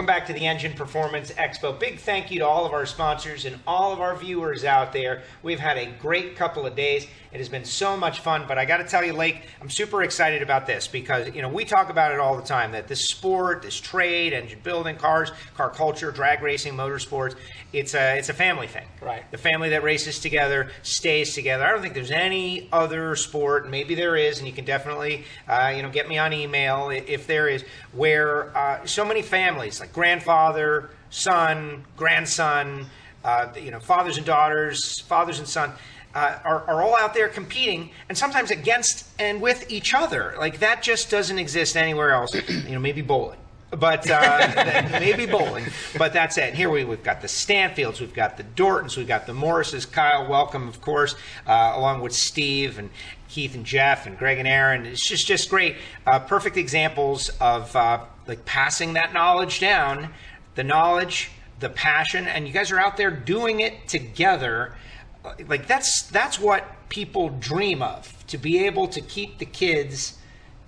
back to the Engine Performance Expo. Big thank you to all of our sponsors and all of our viewers out there. We've had a great couple of days. It has been so much fun, but I got to tell you, Lake, I'm super excited about this because you know we talk about it all the time that this sport, this trade, engine building, cars, car culture, drag racing, motorsports, it's a it's a family thing. Right. The family that races together stays together. I don't think there's any other sport. Maybe there is, and you can definitely uh, you know get me on email if there is where uh, so many families like grandfather, son, grandson, uh, you know fathers and daughters, fathers and son. Uh, are, are all out there competing and sometimes against and with each other. Like that just doesn't exist anywhere else. you know, maybe bowling but uh, maybe bowling. But that's it. Here we, we've got the Stanfields, we've got the Dortons, we've got the Morrises. Kyle, welcome, of course, uh, along with Steve and Keith and Jeff and Greg and Aaron. It's just just great. Uh, perfect examples of uh, like passing that knowledge down, the knowledge, the passion, and you guys are out there doing it together. Like that's that's what people dream of to be able to keep the kids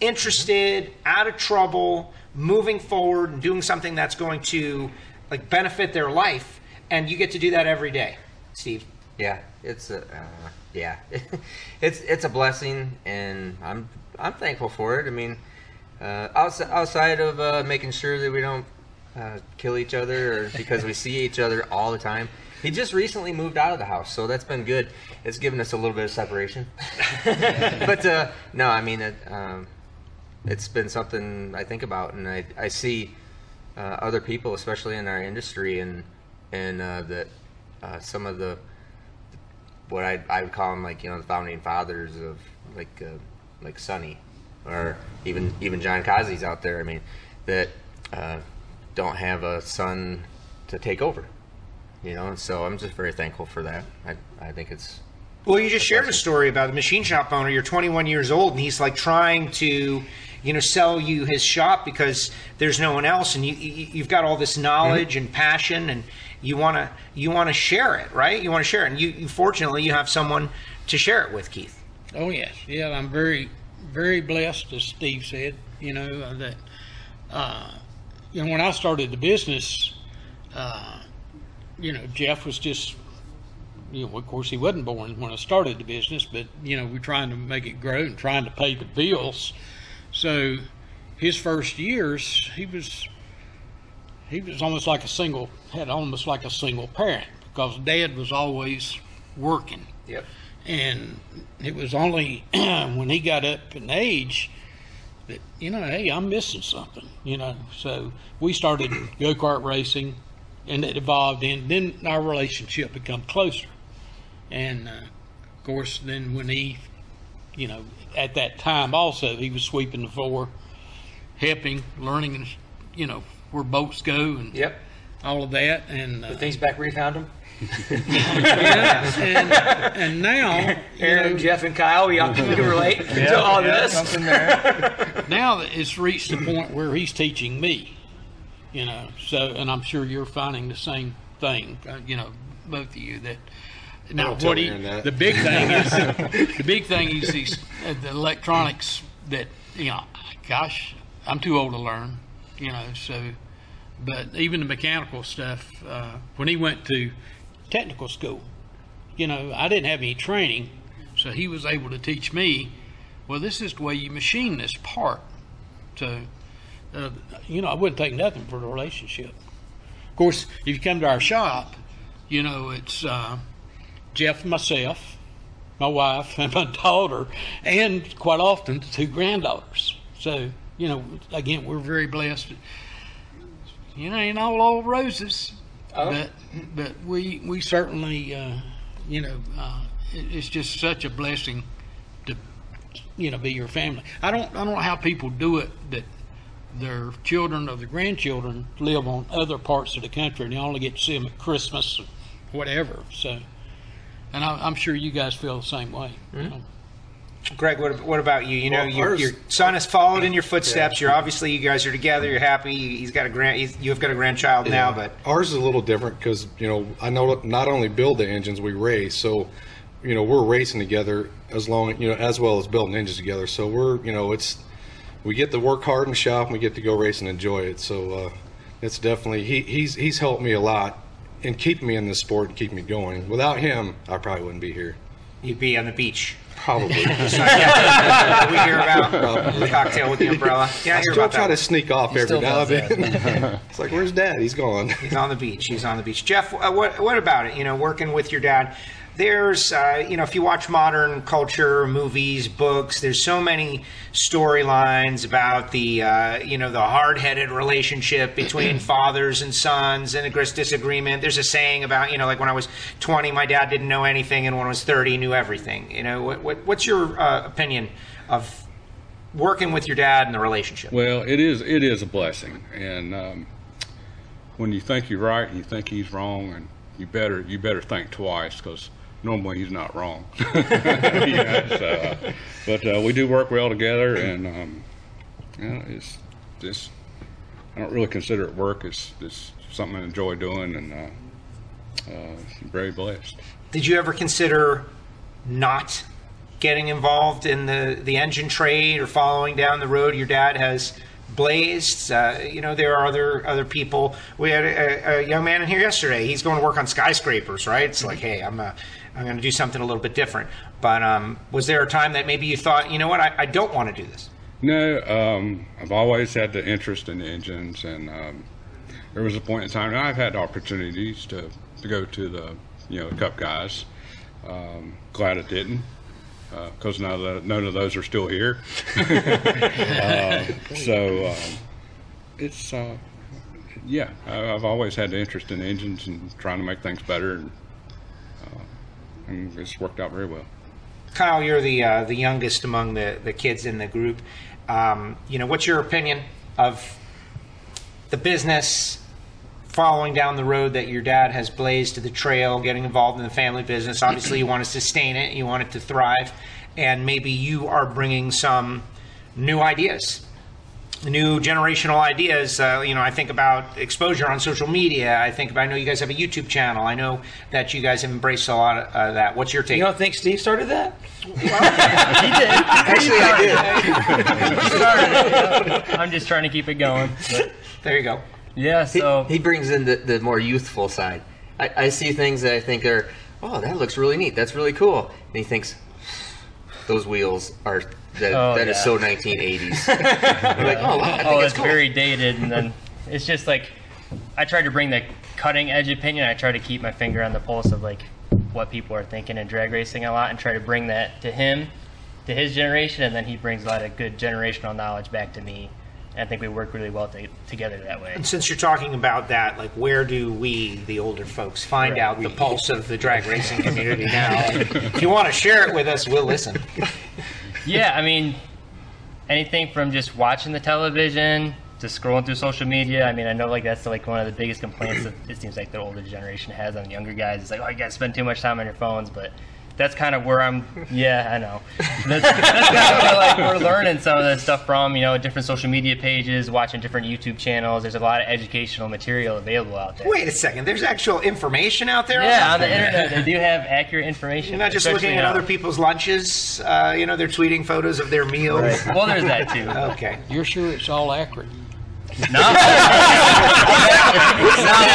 interested, out of trouble, moving forward, and doing something that's going to like benefit their life. And you get to do that every day, Steve. Yeah, it's a uh, yeah, it's it's a blessing, and I'm I'm thankful for it. I mean, uh, outside outside of uh, making sure that we don't uh, kill each other or because we see each other all the time. He just recently moved out of the house, so that's been good. It's given us a little bit of separation. but uh, no, I mean, it, um, it's been something I think about, and I I see uh, other people, especially in our industry, and and uh, that uh, some of the what I I would call them like you know the founding fathers of like uh, like Sonny, or even even Jon Kaase's out there. I mean, that uh, don't have a son to take over. You know, and so I'm just very thankful for that. I I think it's Well, you just shared a story about a machine shop owner. You're 21 years old, and he's like trying to, you know, sell you his shop because there's no one else, and you, you you've got all this knowledge and passion, and you want to you want to share it, right? You want to share it, and you, you fortunately you have someone to share it with, Keith. Oh yes, yeah. I'm very, very blessed, as Steve said. You know uh, that. Uh, you know, when I started the business, uh, you know, Jeff was just. You know, of course, he wasn't born when I started the business, but you know, we're trying to make it grow and trying to pay the bills. So, his first years, he was he was almost like a single had almost like a single parent because Dad was always working Yep. And it was only when he got up in age that you know hey i'm missing something you know so we started go-kart racing and it evolved and then our relationship become closer and uh, of course then when he you know at that time also he was sweeping the floor helping learning you know where boats go and Yep. all of that and uh, Things back where you found them. Yeah, and, and now you Aaron, know, Jeff, and Kyle, we, all, can relate to all this. Now it's reached the point where he's teaching me, you know. So, and I'm sure you're finding the same thing, uh, you know, both of you. That now what he, that. the big thing is the big thing is these uh, the electronics that you know. Gosh, I'm too old to learn, you know. So, but even the mechanical stuff. Uh, when he went to technical school, you know, I didn't have any training, so he was able to teach me. Well, this is the way you machine this part. So, uh, you know, I wouldn't take nothing for the relationship. Of course, if you come to our shop, you know, it's uh, Jeff myself, my wife, and my daughter, and quite often the two granddaughters. So, you know, again, we're very blessed. You know, ain't all old roses, but but we we certainly, uh, you know, uh, it, it's just such a blessing to you know be your family. I don't I don't know how people do it that their children or their grandchildren live on other parts of the country and you only get to see them at Christmas or whatever. So, and I, I'm sure you guys feel the same way. you know. Greg, what, what about you? You know, Well, your, ours- your son has followed in your footsteps. You're obviously you guys are together. You're happy. He's got a grand. He's, you've got a grandchild now, but ours is a little different because you know I know not only build the engines, we race. So you know we're racing together as long you know as well as building engines together. So we're you know it's we get to work hard in the shop and we get to go race and enjoy it. So uh, it's definitely he, he's he's helped me a lot and keep me in this sport and keep me going. Without him, I probably wouldn't be here. You'd be on the beach. Probably. So, yeah, we hear about the cocktail with the umbrella. Yeah, I I hear still about try that. to sneak off He every still now and then. it's like, where's Dad? He's gone. He's on the beach. He's on the beach. Jeff, uh, what what about it? You know, working with your dad. There's, uh, you know, if you watch modern culture, movies, books, there's so many storylines about the, uh, you know, the hard-headed relationship between fathers and sons, and a gross disagreement. There's a saying about, you know, like when I was 20, my dad didn't know anything, and when I was 30, he knew everything. You know, what, what what's your uh, opinion of working with your dad and the relationship? Well, it is it is a blessing, and um, when you think you're right and you think he's wrong, and you better you better think twice because normally he's not wrong. yeah, so, but uh, we do work well together, and um, know, it's just I don't really consider it work. It's something I enjoy doing, and uh, uh, I'm very blessed. Did you ever consider not getting involved in the, the engine trade or following down the road your dad has blazed? Uh, you know, there are other other people. We had a, a young man in here yesterday. He's going to work on skyscrapers, right? It's like, hey, I'm uh, I'm going to do something a little bit different. But um, was there a time that maybe you thought, you know what, I, I don't want to do this? No, um, I've always had the interest in engines, and um, there was a point in time, and I've had opportunities to, to go to the, you know, the Cup guys. Um, glad it didn't, because none, of none of those are still here. uh, so um, it's, uh, yeah, I, I've always had the interest in engines and trying to make things better, and, uh, and it's worked out very well. Kyle, you're the uh, the youngest among the, the kids in the group. Um, you know, what's your opinion of the business following down the road that your dad has blazed to the trail, getting involved in the family business? Obviously, you want to sustain it, you want it to thrive, and maybe you are bringing some new ideas new generational ideas. Uh, you know, I think about exposure on social media. I think about, I know you guys have a YouTube channel. I know that you guys have embraced a lot of uh, that. What's your take? You don't think Steve started that? Well, he did. Actually, I did. I'm just trying to keep it going. But there you go. Yeah, He, so he brings in the, the more youthful side. I, I see things that I think are, oh, that looks really neat. That's really cool. And he thinks, those wheels are that, Oh, that is yeah. so 1980s. I'm like, oh, wow, oh, it's it's cool. very dated, and then it's just like I try to bring the cutting edge opinion. I try to keep my finger on the pulse of like what people are thinking in drag racing a lot, and try to bring that to him, to his generation, and then he brings a lot of good generational knowledge back to me. And I think we work really well to, together that way. And since you're talking about that, like, where do we, the older folks, find out the pulse of the drag racing community now? if you want to share it with us, we'll listen. Yeah, I mean, anything from just watching the television to scrolling through social media. I mean, I know like that's like one of the biggest complaints that it seems like the older generation has on younger guys. It's like, oh, you guys spend too much time on your phones, but. That's kind of where I'm. Yeah, I know. That's, that's kind of where like we're learning some of this stuff from. You know, different social media pages, watching different YouTube channels. There's a lot of educational material available out there. Wait a second. There's actual information out there? Yeah, on the internet, they do have accurate information. You're not just looking at now. other people's lunches. Uh, you know, they're tweeting photos of their meals. Well, there's that too. Okay. You're sure it's all accurate? Not, not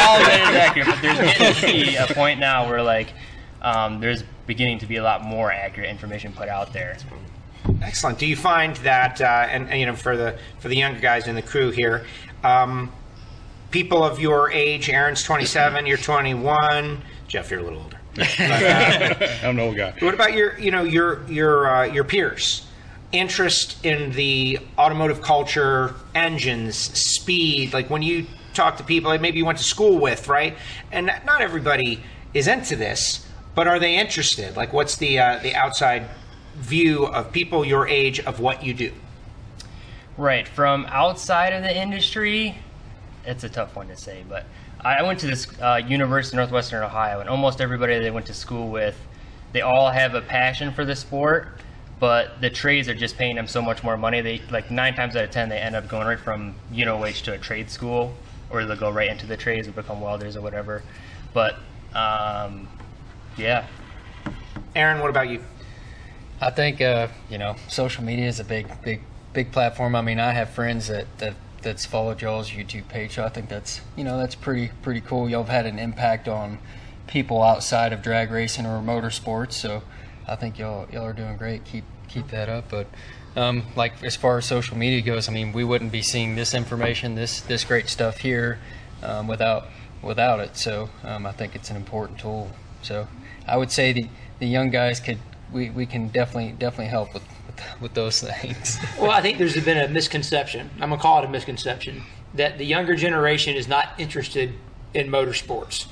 all of it is accurate, but there's getting to be a point now where like um, there's beginning to be a lot more accurate information put out there. Excellent. Do you find that, uh, and, and, you know, for the for the younger guys in the crew here, um, people of your age, Aaron's 27, you're 21, Jeff, you're a little older. I'm an old guy. What about your, you know, your your uh, your peers? Interest in the automotive culture, engines, speed. Like when you talk to people, that maybe you went to school with, right? And not everybody is into this, but are they interested? Like, what's the uh, the outside view of people your age of what you do? Right. From outside of the industry, it's a tough one to say, but I went to this uh, University of Northwestern Ohio, and almost everybody they went to school with, they all have a passion for the sport, but the trades are just paying them so much more money. They like nine times out of ten, they end up going right from UNOH to a trade school, or they'll go right into the trades or become welders or whatever. But um, yeah, Aaron, what about you? I think uh, you know social media is a big, big, big platform. I mean, I have friends that, that that's followed y'all's YouTube page. So I think that's you know that's pretty pretty cool. Y'all have had an impact on people outside of drag racing or motorsports. So I think y'all y'all are doing great. Keep keep that up. But um, like as far as social media goes, I mean we wouldn't be seeing this information, this this great stuff here um, without without it. So um, I think it's an important tool. So I would say the the young guys could we, we can definitely definitely help with with, with those things. Well, I think there's been a misconception. I'm gonna call it a misconception that the younger generation is not interested in motorsports.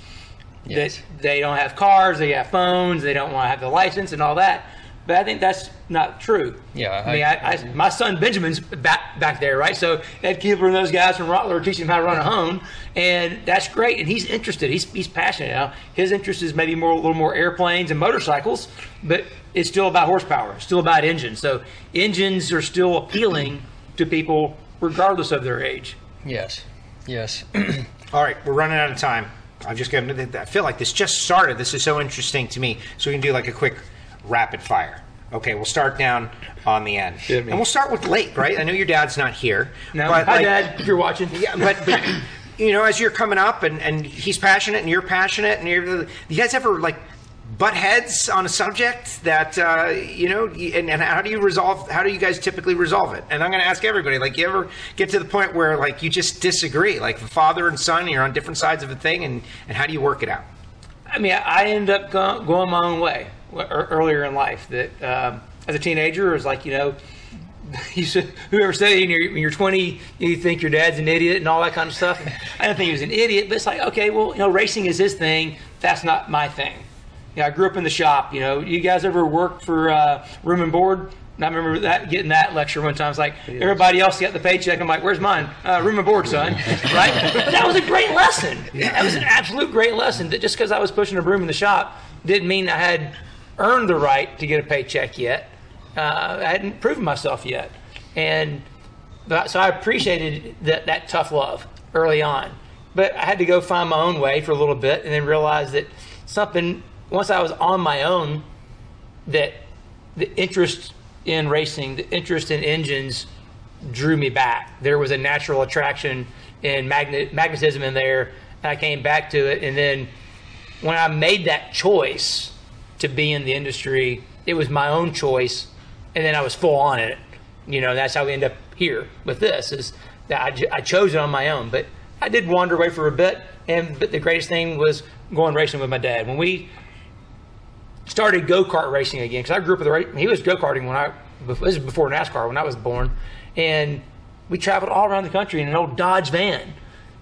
Yes. That they don't have cars, they have phones, they don't want to have the license and all that. But I think that's not true. Yeah, I mean, I- I, I, my son Benjamin's back back there, right? So Ed Keeper and those guys from Rottler are teaching him how to run a home, and that's great. And he's interested. He's he's passionate now. His interest is maybe more a little more airplanes and motorcycles, but it's still about horsepower. It's still about engines. So engines are still appealing to people regardless of their age. yes, yes. All right, we're running out of time. I'm just going to. I feel like this just started. This is so interesting to me. So we can do like a quick rapid fire. Okay, we'll start down on the end, Hit and we'll start with Lake. Right? I know your dad's not here. No, but hi like- Dad, if you're watching. Yeah, but, but you know, as you're coming up, and, and he's passionate, and you're passionate, and you're, you guys ever like butt heads on a subject that uh, you know, and, and how do you resolve? How do you guys typically resolve it? And I'm going to ask everybody, like, you ever get to the point where like you just disagree, like the father and son, and you're on different sides of a thing, and and how do you work it out? I mean, I end up go, going my own way w- ear- earlier in life. That um, as a teenager, it was like you know, you said, whoever said when you're, when you're 20, you think your dad's an idiot and all that kind of stuff. I didn't think he was an idiot, but it's like okay, well, you know, racing is his thing. That's not my thing. You know, I grew up in the shop. You know, you guys ever worked for uh, room and board? And I remember that getting that lecture one time. It's like everybody else got the paycheck. I'm like, "Where's mine? Uh, room and board, son." right? That was a great lesson. That was an absolute great lesson. That just because I was pushing a broom in the shop didn't mean I had earned the right to get a paycheck yet. Uh, I hadn't proven myself yet, and so I appreciated that that tough love early on. But I had to go find my own way for a little bit, and then realize that something. Once I was on my own, that the interest in racing, the interest in engines drew me back. There was a natural attraction and magnet, magnetism in there, and I came back to it. And then when I made that choice to be in the industry, it was my own choice, and then I was full on it. You know, that's how we end up here with this. Is that I chose it on my own, but I did wander away for a bit. And but the greatest thing was going racing with my dad. When we started go kart racing again because I grew up with ra- he was go karting when I this was before NASCAR when I was born, and we traveled all around the country in an old Dodge van.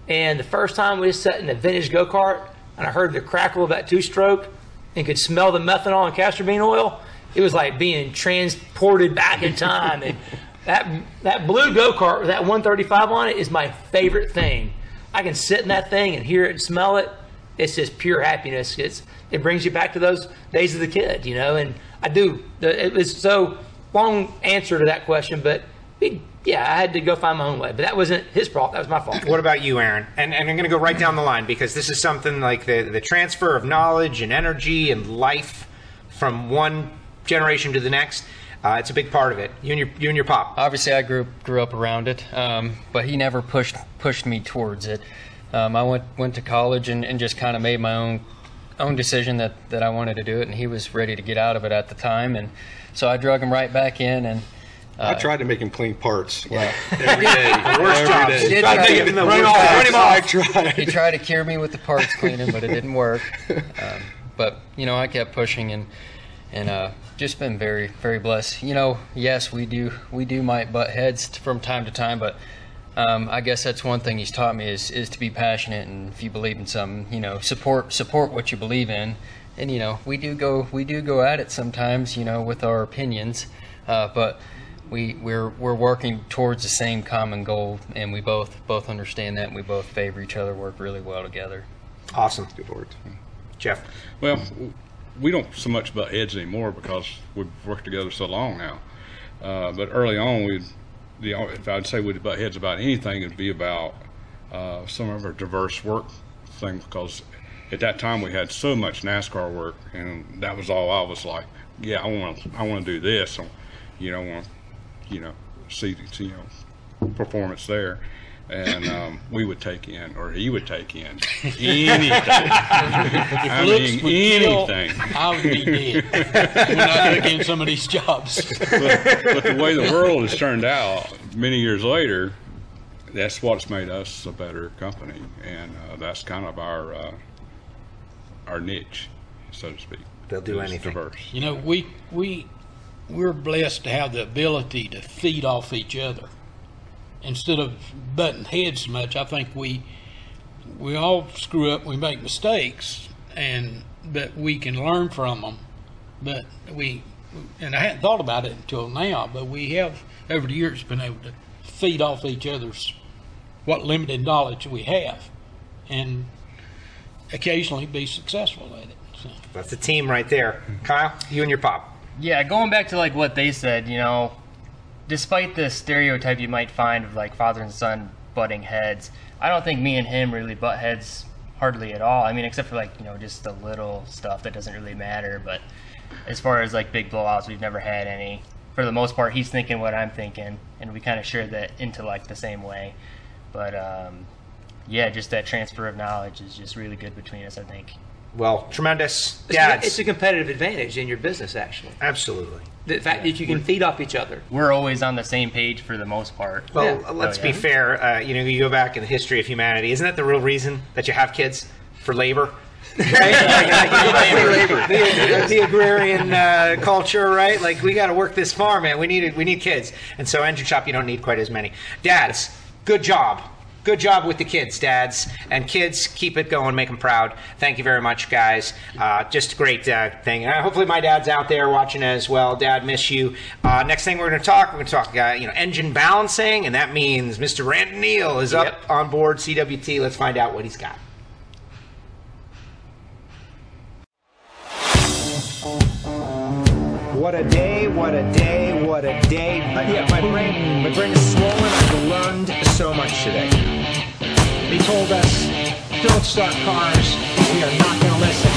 And the first time we sat in a vintage go kart and I heard the crackle of that two stroke and could smell the methanol and castor bean oil, it was like being transported back in time. and that that blue go kart with that 135 on it is my favorite thing. I can sit in that thing and hear it and smell it it's just pure happiness. It's it brings you back to those days of the kid, you know. And I do. It was so long answer to that question, but it- yeah, I had to go find my own way. But that wasn't his fault. That was my fault. What about you, Aaron? And, and I'm going to go right down the line because this is something like the, the transfer of knowledge and energy and life from one generation to the next. Uh, it's a big part of it. You and your you and your pop. Obviously, I grew grew up around it, um, but he never pushed pushed me towards it. Um, I went went to college and, and just kind of made my own own decision that, that I wanted to do it, and he was ready to get out of it at the time, and so I drug him right back in. And I tried to make him clean parts like Yeah. every day. Worst every job. day. Did Try to try him the Run worst off, run him I tried. he tried to cure me with the parts cleaning, but it didn't work. Um, but you know, I kept pushing and and uh, just been very very blessed. You know, yes, we do we do might butt heads from time to time, but um, I guess that's one thing he's taught me is is to be passionate and if you believe in something, you know, support support what you believe in. And you know, we do go we do go at it sometimes, you know, with our opinions, uh, but we we're we're working towards the same common goal, and we both both understand that, and we both favor each other, work really well together. Awesome, Good Lord. Jeff. Well, we don't so much butt heads anymore because we've worked together so long now. Uh, but early on, we, the if I'd say we'd butt heads about anything, it'd be about uh, some of our diverse work thing because at that time we had so much NASCAR work, and that was all I was like, yeah, I want to, I want to do this, I, you know, want, you know, see, see, you know, performance there. and um, we would take in, or he would take in anything. I Looks mean, would kill, anything. I would be dead when I took in some of these jobs. but, but the way the world has turned out, many years later, that's what's made us a better company, and uh, that's kind of our uh, our niche, so to speak. They'll do is anything. Diverse. You know, we we we're blessed to have the ability to feed off each other instead of butting heads much. I think we we all screw up, we make mistakes, and but we can learn from them. But we and I hadn't thought about it until now, but we have over the years been able to feed off each other's what limited knowledge we have, and occasionally be successful at it. So. That's a team right there. Kyle, you and your pop. Yeah, going back to like what they said, you know, despite the stereotype you might find of like father and son butting heads, I don't think me and him really butt heads hardly at all. I mean, except for like you know just the little stuff that doesn't really matter. But as far as like big blowouts, we've never had any. For the most part, he's thinking what I'm thinking, and we kind of share that intellect the same way. But um, yeah, just that transfer of knowledge is just really good between us. I think. Well, tremendous It's, a, dads. it's a competitive advantage in your business, actually. Absolutely. The fact that you can feed off each other. We're always on the same page for the most part. Well, Yeah. uh, let's Oh, be fair. Uh, you know, you go back in the history of humanity. Isn't that the real reason that you have kids for labor? Right? Like, like, the, the agrarian uh, culture, right? Like we got to work this farm, man. We need we need kids, and so engine shop you don't need quite as many. Dads, good job. Good job with the kids, dads. And kids, keep it going, make them proud. Thank you very much, guys. Uh, just a great uh, thing. Uh, hopefully, my dad's out there watching as well. Dad, miss you. Uh, next thing we're going to talk, we're going to talk, uh, you know, engine balancing, and that means Mr. Randon Neal is up on board CWT. Let's find out what he's got. What a day, what a day, what a day. But yeah, my brain, my brain is swollen. I've learned so much today. They told us, don't start cars. We are not going to listen.